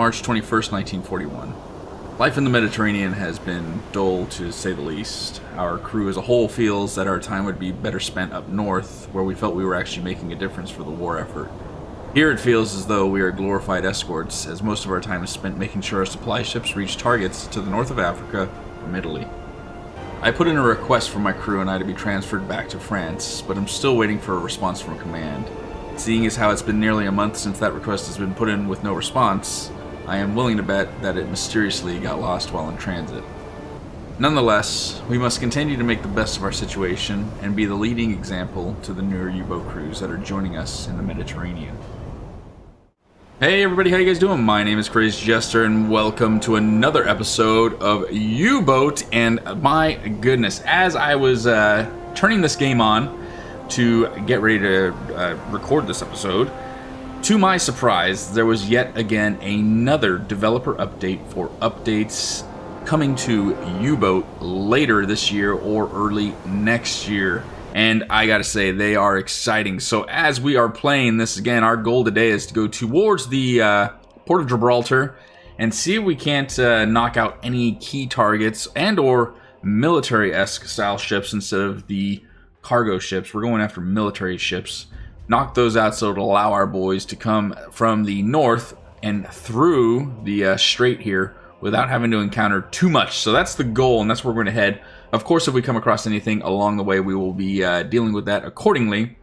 March 21st, 1941. Life in the Mediterranean has been dull to say the least. Our crew as a whole feels that our time would be better spent up north, where we felt we were actually making a difference for the war effort. Here it feels as though we are glorified escorts, as most of our time is spent making sure our supply ships reach targets to the north of Africa from Italy. I put in a request for my crew and I to be transferred back to France, but I'm still waiting for a response from command. Seeing as how it's been nearly a month since that request has been put in with no response, I am willing to bet that it mysteriously got lost while in transit. Nonetheless, we must continue to make the best of our situation and be the leading example to the newer U-boat crews that are joining us in the Mediterranean. Hey everybody, how you guys doing? My name is Crazed Jester and welcome to another episode of U-Boat and my goodness, as I was uh, turning this game on to get ready to uh, record this episode. To my surprise, there was yet again another developer update for updates coming to U-Boat later this year or early next year. And I gotta say, they are exciting. So as we are playing this again, our goal today is to go towards the uh, Port of Gibraltar and see if we can't uh, knock out any key targets and or military-esque style ships instead of the cargo ships. We're going after military ships. Knock those out so it'll allow our boys to come from the north and through the uh, strait here without having to encounter too much. So that's the goal, and that's where we're going to head. Of course, if we come across anything along the way, we will be uh, dealing with that accordingly.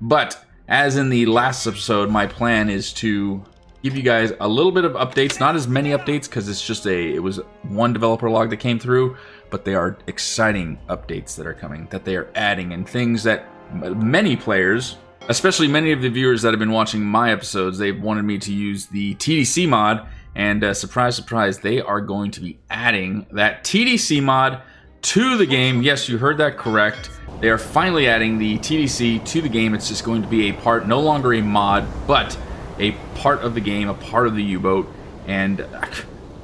But as in the last episode, my plan is to give you guys a little bit of updates. Not as many updates because it's just a it was one developer log that came through, but they are exciting updates that are coming that they are adding and things that many players, especially many of the viewers that have been watching my episodes, they've wanted me to use the TDC mod. And uh, surprise, surprise, they are going to be adding that TDC mod to the game. Yes, you heard that correct. They are finally adding the TDC to the game. It's just going to be a part, no longer a mod, but a part of the game, a part of the U-boat. And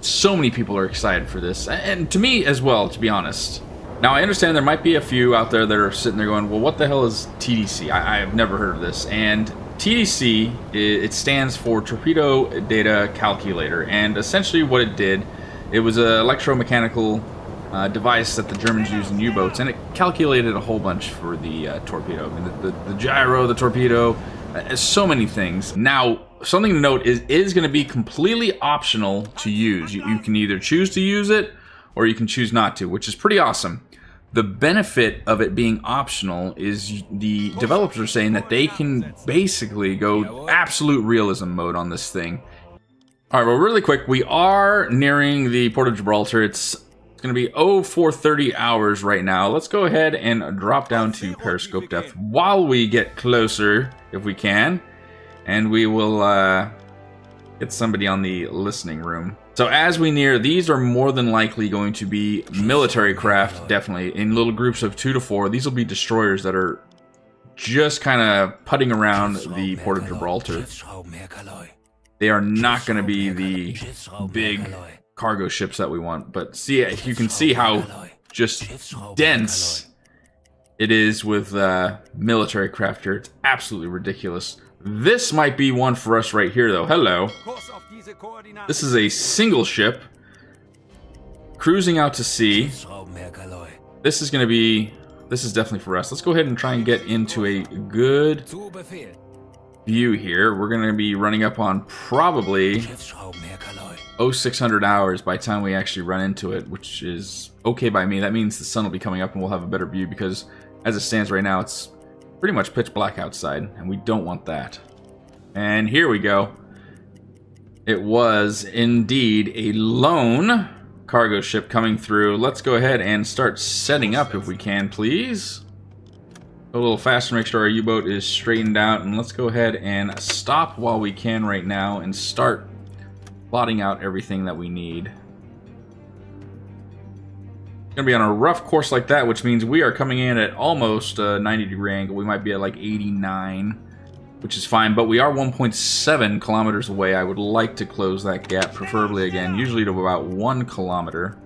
so many people are excited for this, and to me as well, to be honest. Now, I understand there might be a few out there that are sitting there going, well, what the hell is TDC? I, I have never heard of this. And TDC, it stands for Torpedo Data Calculator, and essentially what it did, it was an electromechanical uh, device that the Germans used in U-boats, and it calculated a whole bunch for the uh, torpedo. I mean, the, the, the gyro, the torpedo, uh, so many things. Now, something to note is it is going to be completely optional to use. You, you can either choose to use it or you can choose not to, which is pretty awesome. The benefit of it being optional is the developers are saying that they can basically go absolute realism mode on this thing. All right, well, really quick, we are nearing the Port of Gibraltar. It's, going to be 0430 hours right now. Let's go ahead and drop down to periscope depth while we get closer, if we can and we will uh, get somebody on the listening room. So as we near, these are more than likely going to be military craft, definitely, in little groups of two to four. These will be destroyers that are just kind of putting around the port of Gibraltar. They are not going to be the big cargo ships that we want, but see, you can see how just dense it is with uh, military craft here. It's absolutely ridiculous. This might be one for us right here, though. Hello. This is a single ship. Cruising out to sea. This is going to be... This is definitely for us. Let's go ahead and try and get into a good view here. We're going to be running up on probably 0600 hours by the time we actually run into it, which is okay by me. That means the sun will be coming up and we'll have a better view because as it stands right now, it's pretty much pitch black outside, and we don't want that. And here we go. It was indeed a lone cargo ship coming through. Let's go ahead and start setting up if we can, please. Go a little faster, make sure our U-boat is straightened out, and let's go ahead and stop while we can right now and start plotting out everything that we need to be on a rough course like that, which means we are coming in at almost a 90 degree angle. We might be at like 89, which is fine, but we are 1.7 kilometers away. I would like to close that gap, preferably again, usually to about one kilometer.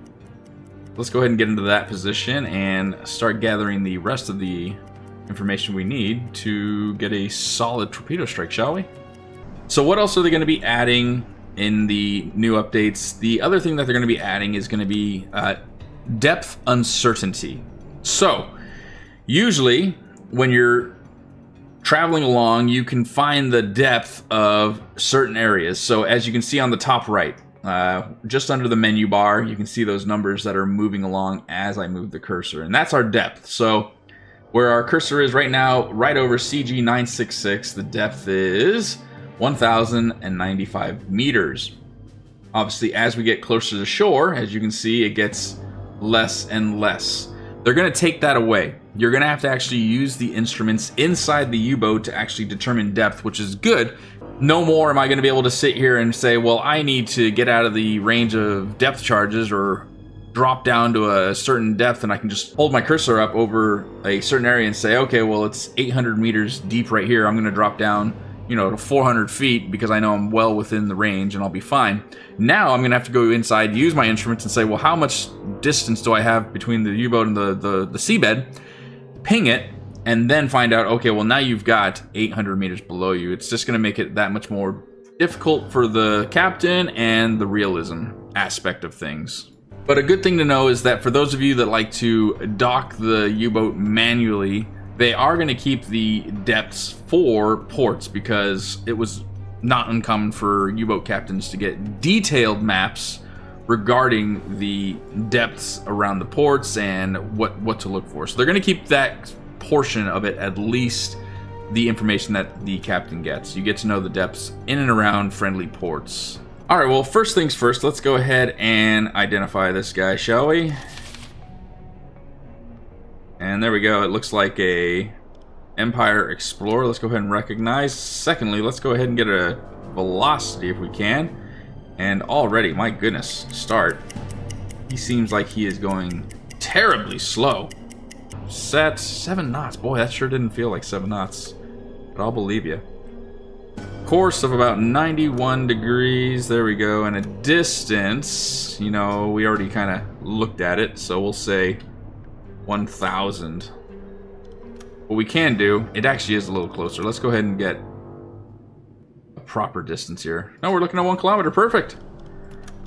Let's go ahead and get into that position and start gathering the rest of the information we need to get a solid torpedo strike, shall we? So what else are they going to be adding in the new updates. The other thing that they're going to be adding is going to be uh, depth uncertainty. So, usually when you're traveling along, you can find the depth of certain areas. So, as you can see on the top right, uh, just under the menu bar, you can see those numbers that are moving along as I move the cursor, and that's our depth. So, where our cursor is right now, right over CG966, the depth is 1,095 meters. Obviously, as we get closer to shore, as you can see, it gets less and less. They're going to take that away. You're going to have to actually use the instruments inside the U-boat to actually determine depth, which is good. No more am I going to be able to sit here and say, well, I need to get out of the range of depth charges or drop down to a certain depth and I can just hold my cursor up over a certain area and say, okay, well, it's 800 meters deep right here. I'm going to drop down, you know, to 400 feet because I know I'm well within the range and I'll be fine. Now I'm going to have to go inside, use my instruments and say, well, how much distance do I have between the U-boat and the, the, the seabed? Ping it and then find out, okay, well, now you've got 800 meters below you. It's just going to make it that much more difficult for the captain and the realism aspect of things. But a good thing to know is that for those of you that like to dock the U-boat manually, they are going to keep the depths for ports because it was not uncommon for U-boat captains to get detailed maps regarding the depths around the ports and what what to look for. So they're going to keep that portion of it at least the information that the captain gets. You get to know the depths in and around friendly ports. All right, well, first things first, let's go ahead and identify this guy, shall we? And there we go. It looks like a Empire Explorer. Let's go ahead and recognize. Secondly, let's go ahead and get a velocity if we can. And already, my goodness, start. He seems like he is going terribly slow. Set seven knots. Boy, that sure didn't feel like seven knots. But I'll believe you course of about 91 degrees. There we go. And a distance, you know, we already kind of looked at it, so we'll say 1,000. What we can do, it actually is a little closer. Let's go ahead and get a proper distance here. No, we're looking at one kilometer. Perfect.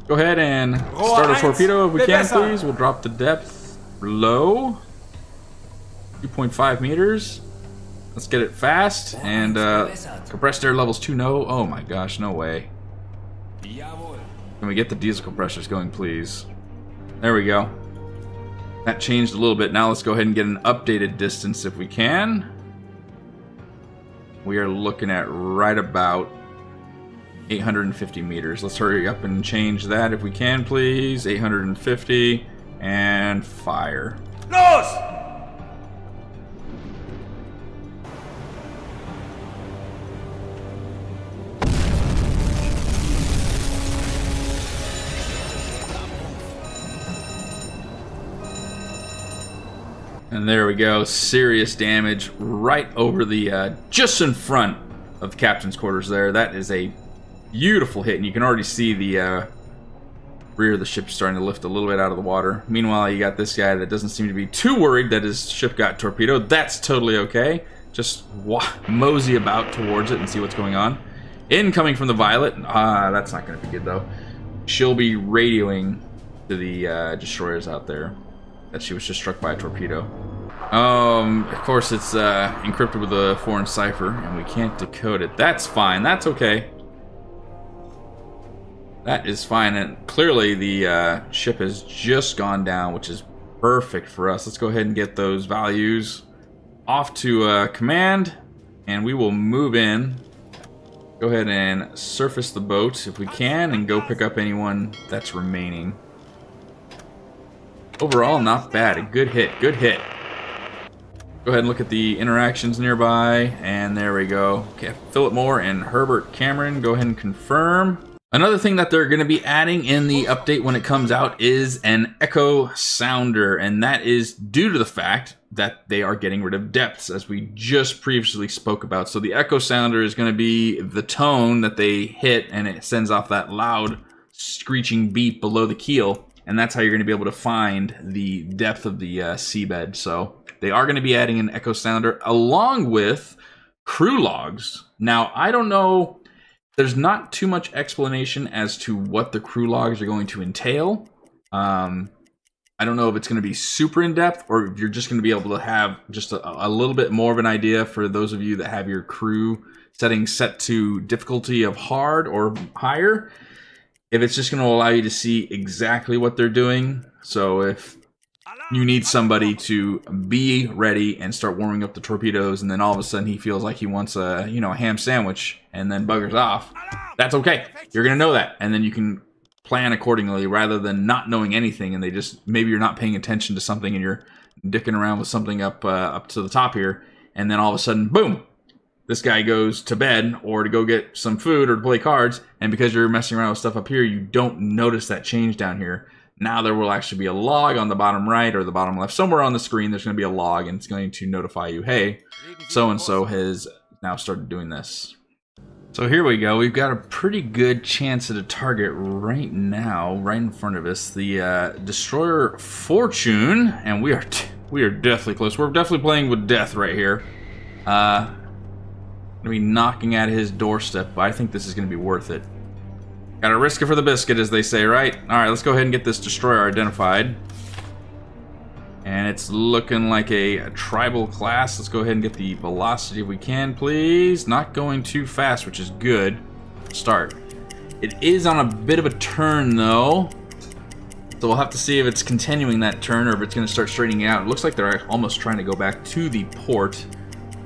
Go ahead and start a torpedo if we can, please. We'll drop the depth low. 2.5 meters. Let's get it fast. And uh, compressed air levels 2 no. Oh my gosh, no way. Can we get the diesel compressors going, please? There we go. That changed a little bit. Now let's go ahead and get an updated distance if we can. We are looking at right about 850 meters. Let's hurry up and change that if we can, please. 850 and fire. Los! And there we go. Serious damage right over the, uh, just in front of the captain's quarters there. That is a beautiful hit. And you can already see the uh, rear of the ship starting to lift a little bit out of the water. Meanwhile, you got this guy that doesn't seem to be too worried that his ship got torpedoed. That's totally okay. Just mosey about towards it and see what's going on. Incoming from the Violet. Ah, that's not going to be good, though. She'll be radioing to the uh, destroyers out there that she was just struck by a torpedo. Um, of course, it's uh, encrypted with a foreign cipher, and we can't decode it. That's fine. That's okay. That is fine. And clearly, the uh, ship has just gone down, which is perfect for us. Let's go ahead and get those values off to uh, command, and we will move in. Go ahead and surface the boat if we can, and go pick up anyone that's remaining. Overall, not bad. A good hit. Good hit. Go ahead and look at the interactions nearby. And there we go. Okay, Philip Moore and Herbert Cameron. Go ahead and confirm. Another thing that they're going to be adding in the update when it comes out is an echo sounder. And that is due to the fact that they are getting rid of depths, as we just previously spoke about. So the echo sounder is going to be the tone that they hit, and it sends off that loud screeching beep below the keel and that's how you're going to be able to find the depth of the uh, seabed. So they are going to be adding an echo sounder along with crew logs. Now, I don't know there's not too much explanation as to what the crew logs are going to entail. Um, I don't know if it's going to be super in depth or if you're just going to be able to have just a, a, little bit more of an idea for those of you that have your crew settings set to difficulty of hard or higher. If it's just going to allow you to see exactly what they're doing. So if you need somebody to be ready and start warming up the torpedoes and then all of a sudden he feels like he wants a you know a ham sandwich and then buggers off. That's okay. You're gonna know that. And then you can plan accordingly rather than not knowing anything and they just maybe you're not paying attention to something and you're dicking around with something up uh, up to the top here. And then all of a sudden boom this guy goes to bed or to go get some food or to play cards. And because you're messing around with stuff up here you don't notice that change down here now there will actually be a log on the bottom right or the bottom left. Somewhere on the screen, there's going to be a log, and it's going to notify you, hey, so-and-so has now started doing this. So here we go. We've got a pretty good chance at a target right now, right in front of us. The uh, Destroyer Fortune, and we are we are definitely close. We're definitely playing with death right here. Uh, gonna be knocking at his doorstep, but I think this is gonna be worth it. Gotta risk it for the biscuit, as they say, right? Alright, let's go ahead and get this destroyer identified. And it's looking like a, a, tribal class. Let's go ahead and get the velocity if we can, please. Not going too fast, which is good. Start. It is on a bit of a turn, though. So we'll have to see if it's continuing that turn or if it's going to start straightening out. It looks like they're almost trying to go back to the port.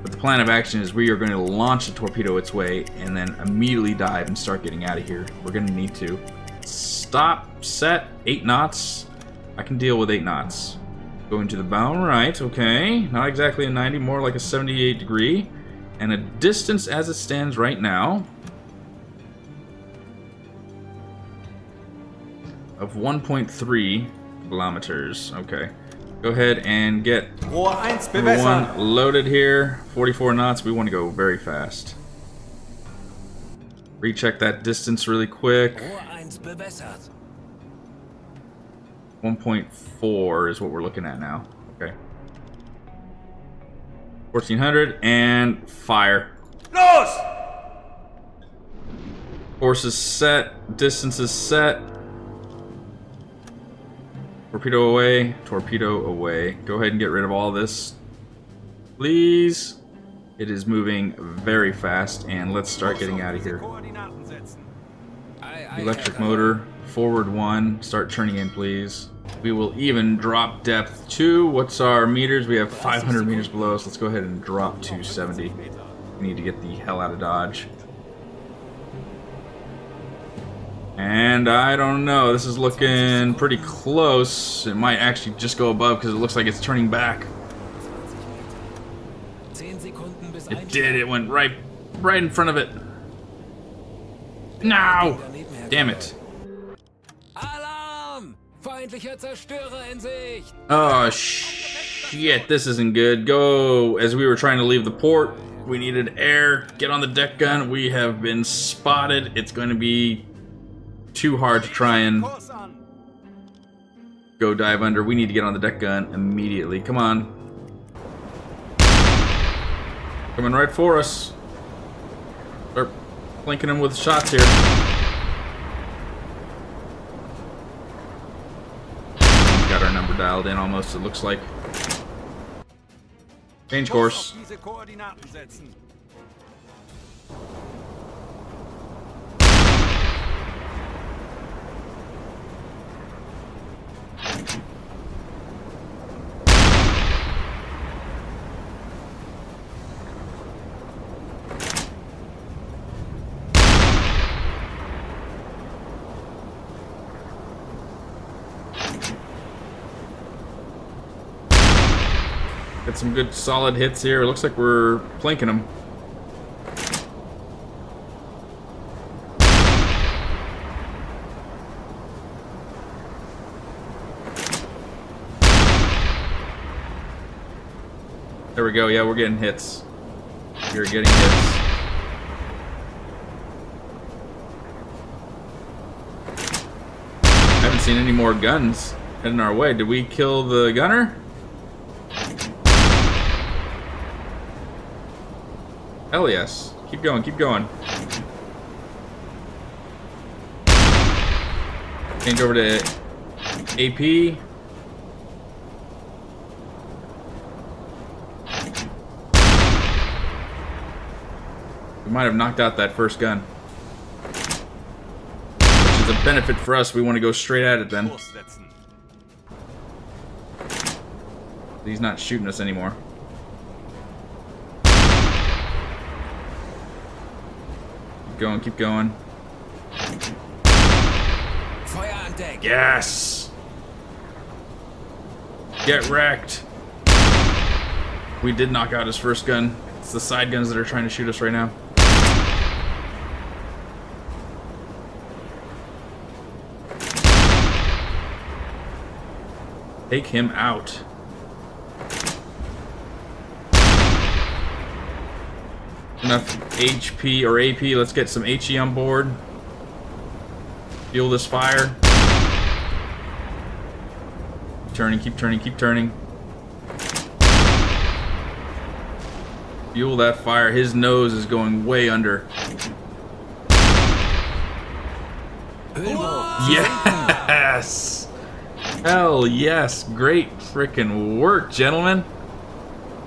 But the plan of action is we are going to launch a torpedo its way and then immediately dive and start getting out of here. We're going to need to. Stop, set, 8 knots. I can deal with 8 knots. Going to the bow right, okay. Not exactly a 90, more like a 78 degree. And a distance as it stands right now of 1.3 kilometers. Okay. Go ahead and get one loaded here. 44 knots. We want to go very fast. Recheck that distance really quick. 1.4 is what we're looking at now. Okay. 1400 and fire. Los! Course is set. Distance is set. Torpedo away, torpedo away. Go ahead and get rid of all this. Please. It is moving very fast, and let's start getting out of here. Electric motor, forward one, start turning in, please. We will even drop depth to, what's our meters? We have 500 meters below us. Let's go ahead and drop to 70. We need to get the hell out of Dodge. And I don't know, this is looking pretty close. It might actually just go above because it looks like it's turning back. It did, it went right right in front of it. Now, Damn it. Oh shit, this isn't good. Go, as we were trying to leave the port, we needed air. Get on the deck gun. We have been spotted. It's going to be too hard to try and go dive under. We need to get on the deck gun immediately. Come on. Coming right for us. Start flanking them with shots here. Got our number dialed in almost, it looks like. Change course. Got some good solid hits here. It looks like we're planking them. There we go. Yeah, we're getting hits. You're getting hits. I haven't seen any more guns heading our way. Did we kill the gunner? Hell yes. Keep going, keep going. Change over to AP. We might have knocked out that first gun. Which is a benefit for us. We want to go straight at it then. He's not shooting us anymore. Keep going, keep going. Yes! Get wrecked! We did knock out his first gun. It's the side guns that are trying to shoot us right now. Take him out. Enough HP or AP. Let's get some HE on board. Fuel this fire. Keep turning, keep turning, keep turning. Fuel that fire. His nose is going way under. Yes! Hell yes. Great freaking work, gentlemen.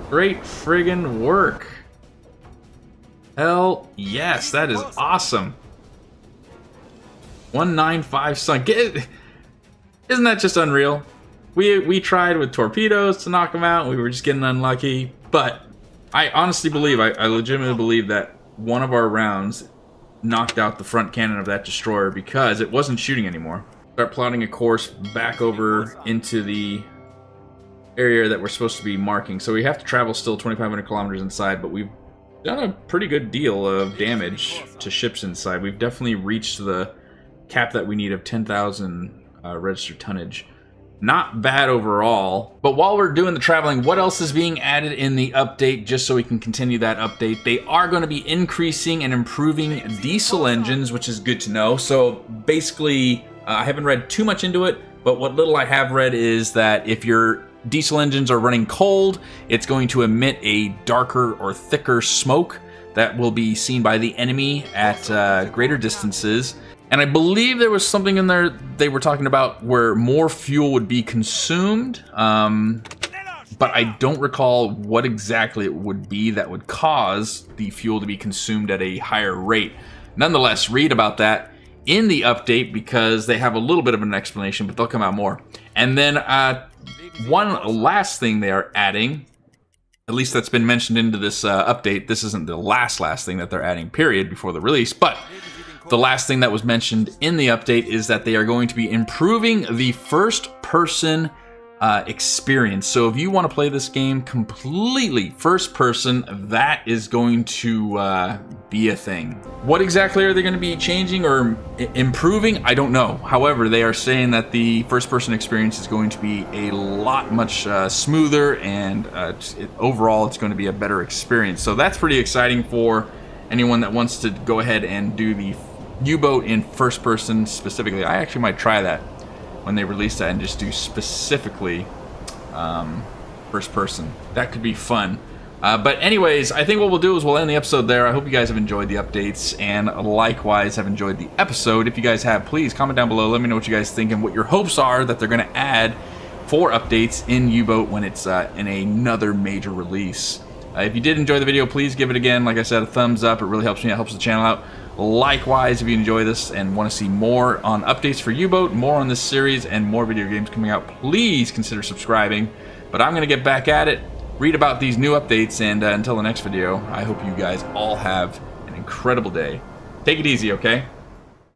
Great friggin' work. Hell yes, that is awesome. 195 sun. Get, isn't that just unreal? We we tried with torpedoes to knock them out. We were just getting unlucky. But I honestly believe, I, I legitimately believe that one of our rounds knocked out the front cannon of that destroyer because it wasn't shooting anymore start plotting a course back over into the area that we're supposed to be marking. So we have to travel still 2,500 kilometers inside, but we've done a pretty good deal of damage to ships inside. We've definitely reached the cap that we need of 10,000 uh, registered tonnage. Not bad overall. But while we're doing the traveling, what else is being added in the update just so we can continue that update? They are going to be increasing and improving diesel engines, which is good to know. So basically, uh, I haven't read too much into it, but what little I have read is that if your diesel engines are running cold, it's going to emit a darker or thicker smoke that will be seen by the enemy at uh, greater distances. And I believe there was something in there they were talking about where more fuel would be consumed. Um, but I don't recall what exactly it would be that would cause the fuel to be consumed at a higher rate. Nonetheless, read about that in the update because they have a little bit of an explanation, but they'll come out more. And then uh, one last thing they are adding, at least that's been mentioned into this uh, update. This isn't the last last thing that they're adding, period, before the release, but the last thing that was mentioned in the update is that they are going to be improving the first person uh, experience. So if you want to play this game completely first person, that is going to uh, be a thing. What exactly are they going to be changing or improving? I don't know. However, they are saying that the first person experience is going to be a lot much uh, smoother and uh, it, overall it's going to be a better experience. So that's pretty exciting for anyone that wants to go ahead and do the U-boat in first person specifically. I actually might try that when they release that and just do specifically um, first person. That could be fun. Uh, but anyways, I think what we'll do is we'll end the episode there. I hope you guys have enjoyed the updates and likewise have enjoyed the episode. If you guys have, please comment down below. Let me know what you guys think and what your hopes are that they're going to add for updates in U-Boat when it's uh, in another major release. Uh, if you did enjoy the video, please give it again, like I said, a thumbs up. It really helps me. It helps the channel out. Likewise, if you enjoy this and want to see more on updates for U-Boat, more on this series, and more video games coming out, please consider subscribing. But I'm going to get back at it, read about these new updates, and uh, until the next video, I hope you guys all have an incredible day. Take it easy, okay?